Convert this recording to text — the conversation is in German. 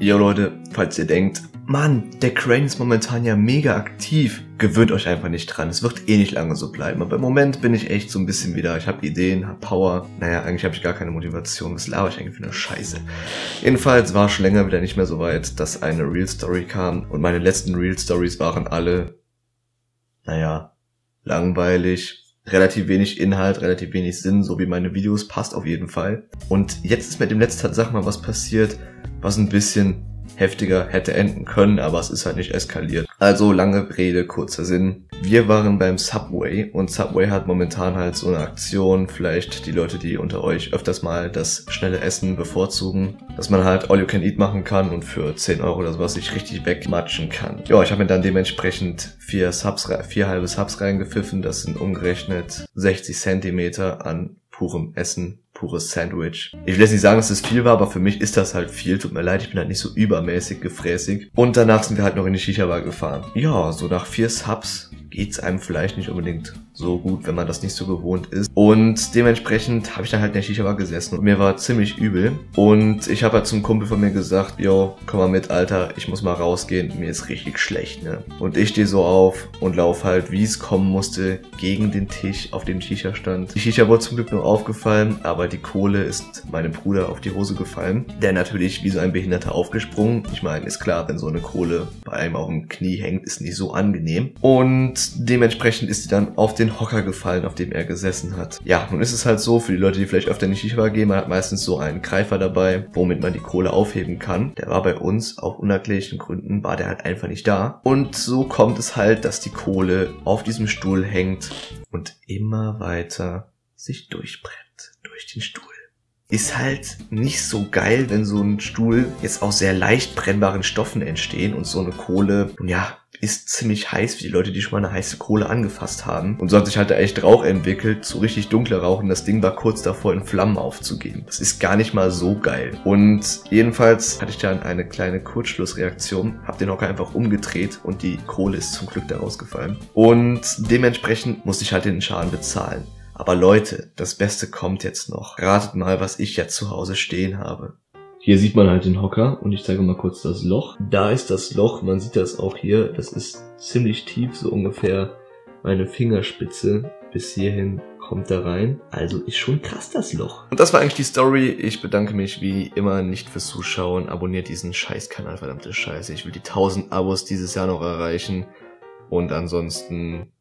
Jo Leute, falls ihr denkt, Mann, der Crane ist momentan ja mega aktiv, gewöhnt euch einfach nicht dran. Es wird eh nicht lange so bleiben. Aber im Moment bin ich echt so ein bisschen wieder, ich habe Ideen, habe Power. Naja, eigentlich habe ich gar keine Motivation. Was laber ich eigentlich für eine Scheiße? Jedenfalls war schon länger wieder nicht mehr so weit, dass eine Real Story kam. Und meine letzten Real Stories waren alle, naja, langweilig, relativ wenig Inhalt, relativ wenig Sinn, so wie meine Videos, passt auf jeden Fall. Und jetzt ist mit dem letzten Sag mal was passiert, was ein bisschen heftiger hätte enden können, aber es ist halt nicht eskaliert. Also lange Rede, kurzer Sinn. Wir waren beim Subway und Subway hat momentan halt so eine Aktion, vielleicht die Leute, die unter euch öfters mal das schnelle Essen bevorzugen, dass man halt All You Can Eat machen kann und für 10 Euro oder sowas sich richtig wegmatschen kann. Ja, ich habe mir dann dementsprechend vier Subs, vier halbe Subs reingepfiffen, das sind umgerechnet 60 Zentimeter an purem Essen, pures Sandwich. Ich will jetzt nicht sagen, dass es viel war, aber für mich ist das halt viel. Tut mir leid, ich bin halt nicht so übermäßig gefräßig. Und danach sind wir halt noch in die Shisha-Bar gefahren. Ja, so nach vier Subs geht's einem vielleicht nicht unbedingt so gut, wenn man das nicht so gewohnt ist. Und dementsprechend habe ich dann halt in der Shisha-Bar gesessen und mir war ziemlich übel. Und ich habe halt zum Kumpel von mir gesagt, yo, komm mal mit, Alter, ich muss mal rausgehen, mir ist richtig schlecht, ne? Und ich stehe so auf und laufe halt, wie es kommen musste, gegen den Tisch, auf dem Shisha stand. Die Shisha wurde zum Glück nur aufgefallen, aber die Kohle ist meinem Bruder auf die Hose gefallen. Der natürlich wie so ein Behinderter aufgesprungen. Ich meine, ist klar, wenn so eine Kohle bei einem auf dem Knie hängt, ist nicht so angenehm. Und dementsprechend ist sie dann auf den den Hocker gefallen, auf dem er gesessen hat. Ja, nun ist es halt so, für die Leute, die vielleicht öfter nicht Shisha gehen, man hat meistens so einen Greifer dabei, womit man die Kohle aufheben kann. Der war bei uns, auf unerklärlichen Gründen, war der halt einfach nicht da. Und so kommt es halt, dass die Kohle auf diesem Stuhl hängt und immer weiter sich durchbrennt durch den Stuhl ist halt nicht so geil, wenn so ein Stuhl jetzt aus sehr leicht brennbaren Stoffen entstehen und so eine Kohle, ja, ist ziemlich heiß für die Leute, die schon mal eine heiße Kohle angefasst haben. Und so hat sich halt echt Rauch entwickelt, so richtig dunkler Rauch und das Ding war kurz davor in Flammen aufzugehen. Das ist gar nicht mal so geil. Und jedenfalls hatte ich dann eine kleine Kurzschlussreaktion, hab den Hocker einfach umgedreht und die Kohle ist zum Glück daraus gefallen. Und dementsprechend musste ich halt den Schaden bezahlen. Aber Leute, das Beste kommt jetzt noch. Ratet mal, was ich jetzt zu Hause stehen habe. Hier sieht man halt den Hocker und ich zeige mal kurz das Loch. Da ist das Loch, man sieht das auch hier. Das ist ziemlich tief, so ungefähr meine Fingerspitze bis hierhin kommt da rein. Also ist schon krass das Loch. Und das war eigentlich die Story. Ich bedanke mich wie immer nicht fürs Zuschauen. Abonniert diesen Scheißkanal, verdammte Scheiße. Ich will die 1000 Abos dieses Jahr noch erreichen. Und ansonsten